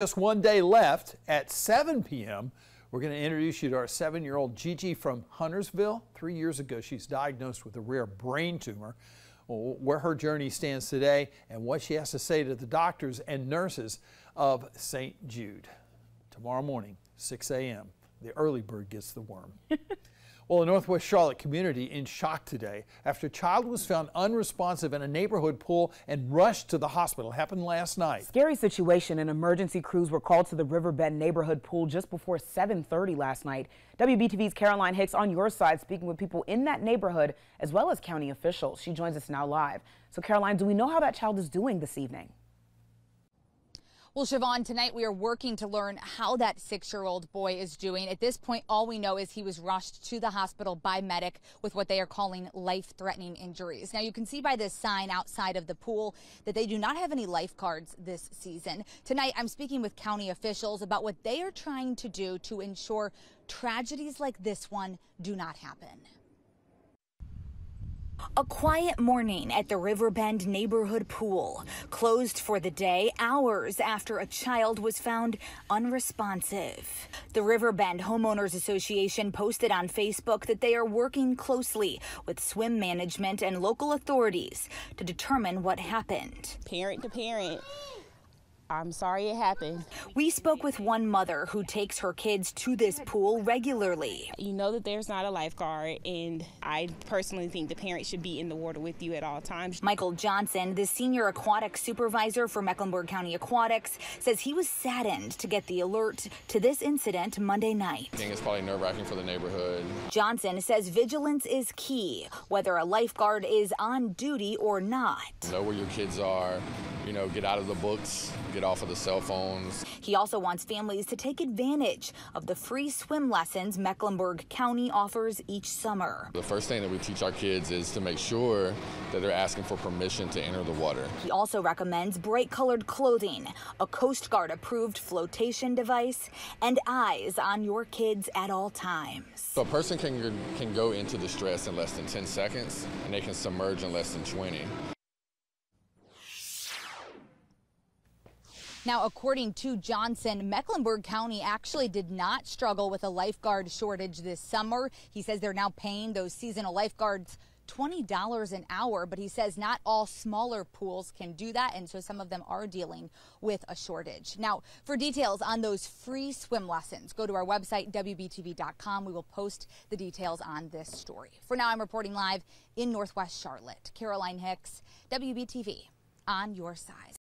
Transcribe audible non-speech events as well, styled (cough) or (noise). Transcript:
Just one day left at 7 p.m. We're going to introduce you to our seven year old Gigi from Huntersville. Three years ago, she's diagnosed with a rare brain tumor. where her journey stands today and what she has to say to the doctors and nurses of St. Jude. Tomorrow morning, 6 a.m., the early bird gets the worm. (laughs) Well, a Northwest Charlotte community in shock today after a child was found unresponsive in a neighborhood pool and rushed to the hospital. It happened last night. Scary situation and emergency crews were called to the Riverbend neighborhood pool just before 7:30 last night. WBTV's Caroline Hicks on your side speaking with people in that neighborhood as well as county officials. She joins us now live. So Caroline, do we know how that child is doing this evening? Well, Siobhan, tonight we are working to learn how that six-year-old boy is doing. At this point, all we know is he was rushed to the hospital by medic with what they are calling life-threatening injuries. Now, you can see by this sign outside of the pool that they do not have any lifeguards this season. Tonight, I'm speaking with county officials about what they are trying to do to ensure tragedies like this one do not happen. A quiet morning at the Riverbend neighborhood pool, closed for the day hours after a child was found unresponsive. The Riverbend Homeowners Association posted on Facebook that they are working closely with swim management and local authorities to determine what happened. Parent to parent, I'm sorry it happened. We spoke with one mother who takes her kids to this pool regularly. You know that there's not a lifeguard, and I personally think the parents should be in the water with you at all times. Michael Johnson, the senior aquatic supervisor for Mecklenburg County Aquatics, says he was saddened to get the alert to this incident Monday night. I think it's probably nerve wracking for the neighborhood. Johnson says vigilance is key, whether a lifeguard is on duty or not. Know where your kids are, you know, get out of the books, get off of the cell phones. He also wants families to take advantage of the free swim lessons Mecklenburg County offers each summer. The first thing that we teach our kids is to make sure that they're asking for permission to enter the water. He also recommends bright colored clothing, a Coast Guard approved flotation device, and eyes on your kids at all times. So a person can, can go into distress in less than 10 seconds and they can submerge in less than 20. Now, according to Johnson, Mecklenburg County actually did not struggle with a lifeguard shortage this summer. He says they're now paying those seasonal lifeguards $20 an hour, but he says not all smaller pools can do that, and so some of them are dealing with a shortage. Now, for details on those free swim lessons, go to our website, WBTV.com. We will post the details on this story. For now, I'm reporting live in Northwest Charlotte. Caroline Hicks, WBTV, on your side.